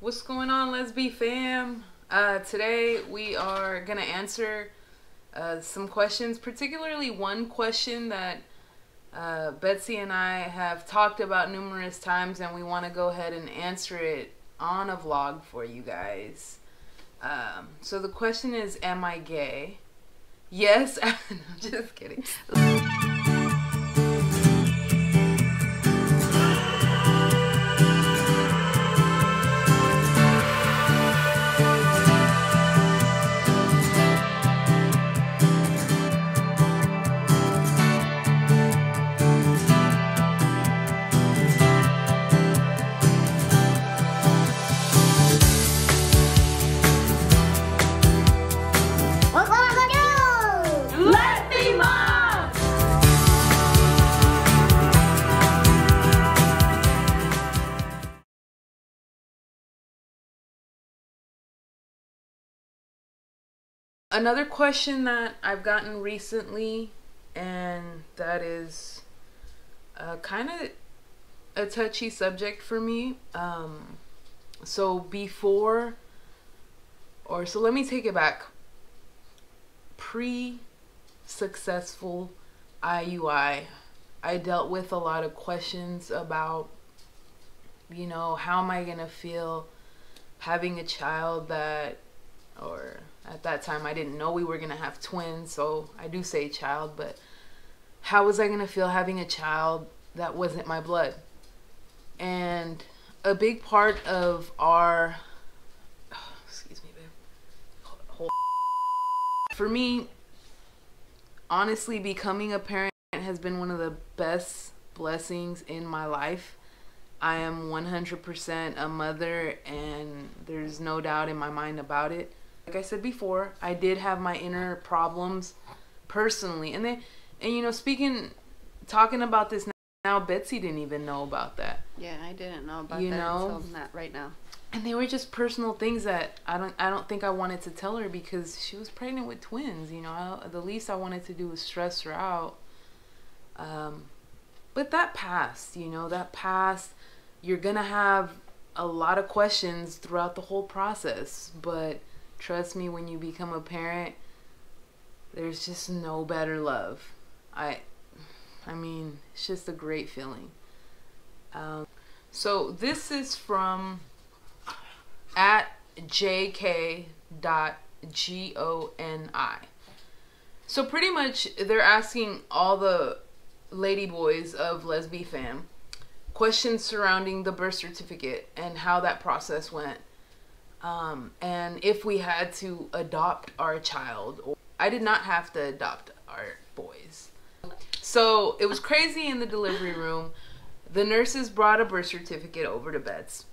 What's going on, Lez Be fam? Uh, today we are gonna answer uh, some questions, particularly one question that uh, Betsy and I have talked about numerous times, and we want to go ahead and answer it on a vlog for you guys. Um, so the question is, am I gay? Yes. no, just kidding. Another question that I've gotten recently, and that is uh, kind of a touchy subject for me. Um, so before, or so let me take it back. Pre successful IUI, I dealt with a lot of questions about, you know, how am I going to feel having a child that, or at that time I didn't know we were going to have twins, so I do say child, but how was I going to feel having a child that wasn't my blood? And a big part of our, excuse me, babe. For me, honestly, becoming a parent has been one of the best blessings in my life. I am 100% a mother, and there's no doubt in my mind about it. Like I said before, I did have my inner problems personally, and they, and you know, speaking, talking about this now, Betsy didn't even know about that. Yeah, I didn't know about You that know? until not right now. and they were just personal things that I don't I don't think I wanted to tell her because she was pregnant with twins. You know, I, the least I wanted to do was stress her out. Um, but that passed. You know, that passed. You're gonna have a lot of questions throughout the whole process, but trust me, when you become a parent, there's just no better love. I, I mean, it's just a great feeling. Um, so this is from at jk.goni. So pretty much they're asking all the lady boys of Lez Be fam questions surrounding the birth certificate and how that process went. Um, and if we had to adopt our child, I did not have to adopt our boys. So it was crazy in the delivery room. The nurses brought a birth certificate over to Bets.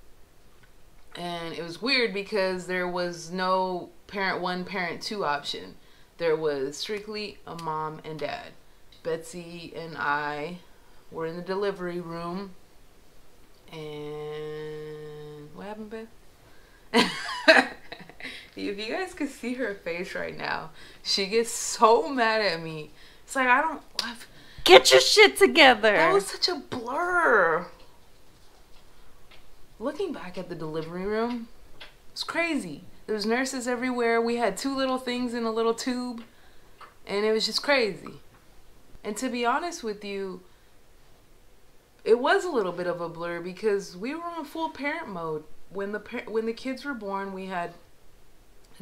And it was weird because there was no parent one, parent two option. There was strictly a mom and dad. Betsy and I were in the delivery room. And what happened, Beth? if you guys could see her face right now, she gets so mad at me. It's like I don't. I've, Get your shit together. that was such a blur. Looking back at the delivery room, it's crazy. There was nurses everywhere. We had two little things in a little tube, and it was just crazy. And to be honest with you, it was a little bit of a blur because we were on full parent mode when the par- when the kids were born. We had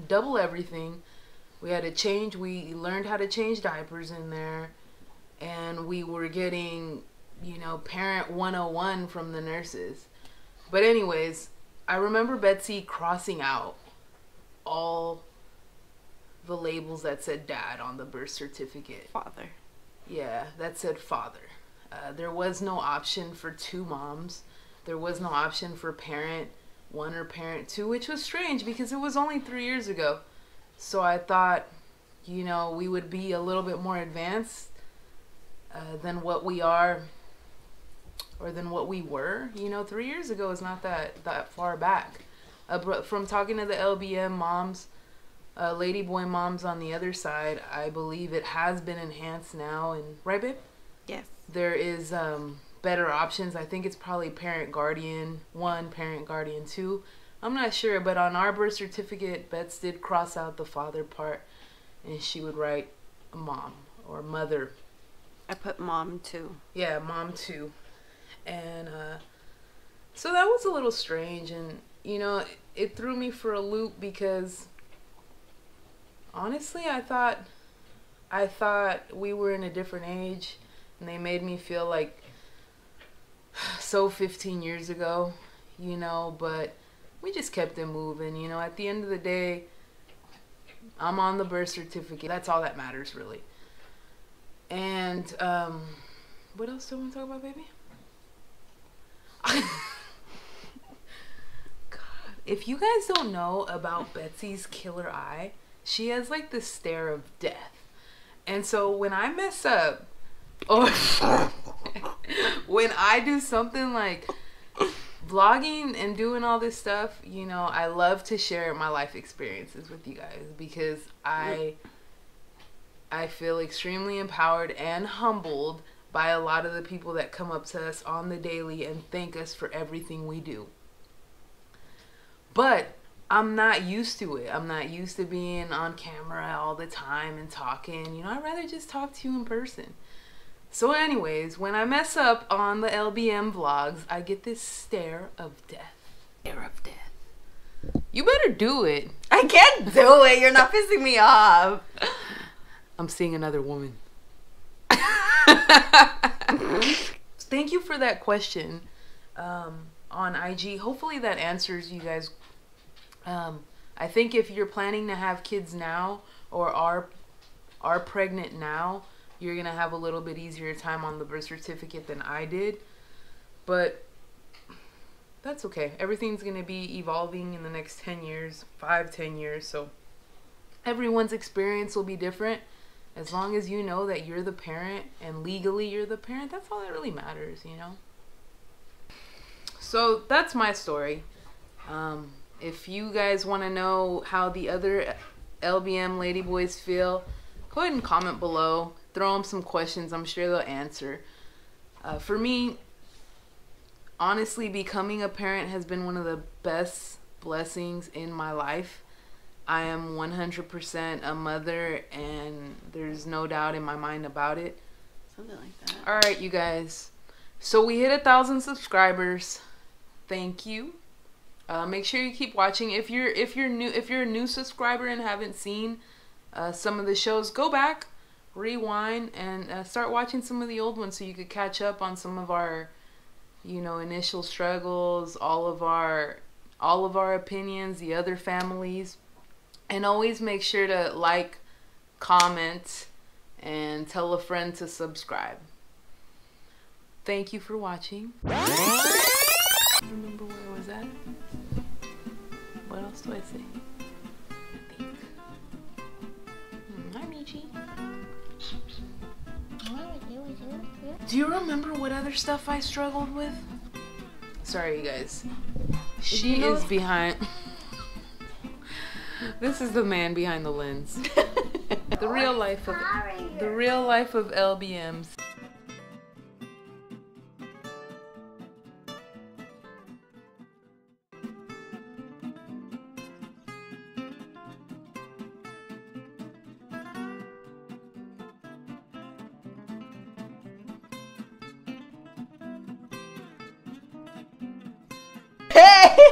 double everything. We had to change. We learned how to change diapers in there and we were getting, you know, parent 101 from the nurses. But anyways, I remember Betsy crossing out all the labels that said dad on the birth certificate. father. Yeah, that said father. Uh, there was no option for two moms. There was no option for parent one or parent two, which was strange because it was only three years ago. So I thought, you know, we would be a little bit more advanced uh, than what we are or than what we were. You know, three years ago is not that, that far back. Uh, but from talking to the LBM moms, uh, Ladyboy moms on the other side, I believe it has been enhanced now. And right, babe? Yes. there is um, better options. I think it's probably parent guardian one, parent guardian two. I'm not sure, but on our birth certificate, Bets did cross out the father part, and she would write mom or mother. I put mom too. Yeah, mom too. And uh, so that was a little strange, and you know, it, it threw me for a loop because honestly, I thought I thought we were in a different age, and they made me feel like so 15 years ago, you know, but we just kept it moving, you know. At the end of the day, I'm on the birth certificate. That's all that matters, really. And um, what else do I want to talk about, baby? God, if you guys don't know about Betsy's killer eye, she has like the stare of death. And so when I mess up, or when I do something like vlogging and doing all this stuff, you know, I love to share my life experiences with you guys because I I feel extremely empowered and humbled by a lot of the people that come up to us on the daily and thank us for everything we do. But I'm not used to it. I'm not used to being on camera all the time and talking. You know, I'd rather just talk to you in person. So, anyways, when I mess up on the LBM vlogs, I get this stare of death. Stare of death. You better do it. I can't do it. You're not pissing me off. I'm seeing another woman. Thank you for that question um, on IG. Hopefully that answers you guys. Um, I think if you're planning to have kids now or are are pregnant now, you're gonna have a little bit easier time on the birth certificate than I did. But that's okay. Everything's gonna be evolving in the next 10 years, five, 10 years. So everyone's experience will be different. As long as you know that you're the parent and legally you're the parent, that's all that really matters, you know? So that's my story. Um, if you guys want to know how the other LBM ladyboys feel, go ahead and comment below. Throw them some questions. I'm sure they'll answer. Uh, for me, honestly, becoming a parent has been one of the best blessings in my life. I am 100% a mother, and there's no doubt in my mind about it. Something like that. All right, you guys. So we hit a thousand subscribers. Thank you. Uh, make sure you keep watching. If you're if you're new if you're a new subscriber and haven't seen uh, some of the shows, go back, rewind, and uh, start watching some of the old ones so you could catch up on some of our, you know, initial struggles, all of our all of our opinions, the other families, and always make sure to like, comment, and tell a friend to subscribe. Thank you for watching. Remember where was at? What else do I say? I think. Hmm, Hi, Michi. Do you remember what other stuff I struggled with? Sorry, you guys. She You know- is behind. this is the man behind the lens. The real life of the real life of LBMs.